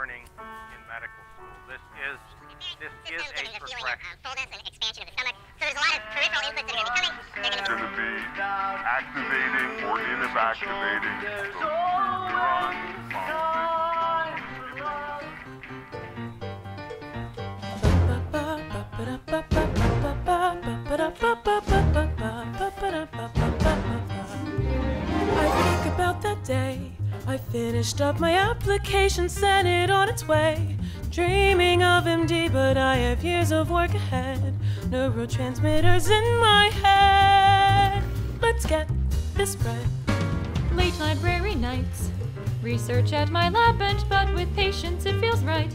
learning in medical school. This is this is a uh, progression. Fullness and expansion of the stomach. So there's a lot of peripheral inputs that are going to be coming. They're going to be activating or inactivating I finished up my application, sent it on its way. Dreaming of MD, but I have years of work ahead. Neurotransmitters in my head. Let's get this right. Late library nights. Research at my lab bench, but with patience it feels right.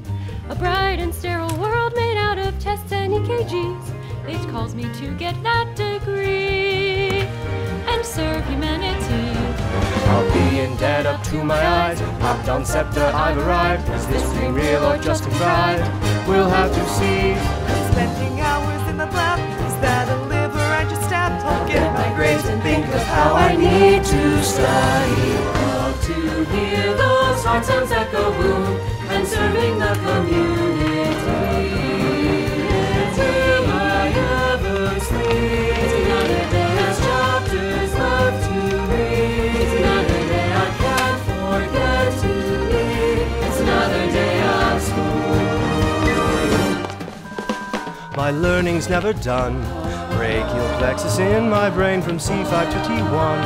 A bright and sterile world made out of tests and EKGs. It calls me to get that degree and serve humanity. I'll be in debt up to my eyes. Hopped on SEPTA, I've arrived. Is this dream real or just contrived? We'll have to see. Spending hours in the lab. Is that a liver I just stabbed? I'll get my grades and think of how I need to study. Love to hear those heart sounds echo boom and serving the community. My learning's never done. Brachial plexus in my brain from C5 to T1.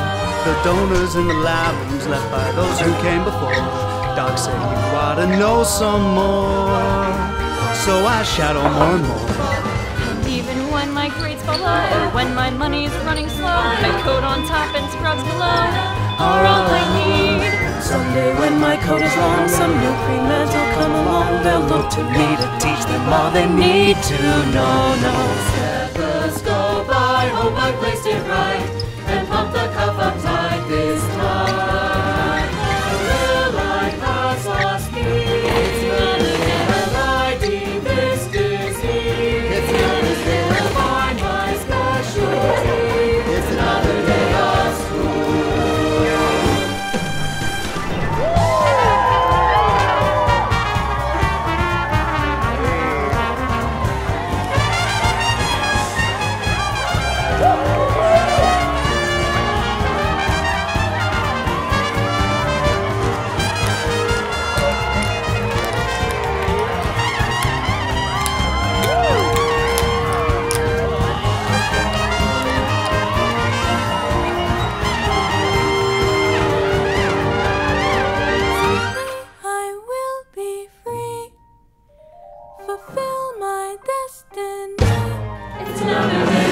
The donors in the lab rooms left by those who came before. Doc said you to know some more. So I shadow more and more. Even when my grades fall low, when my money's running slow, my coat on top and scrubs below are all I need. Someday when my coat is long, some new pre-med will come along. They'll look to me to teach them all they need to know. No. Amen.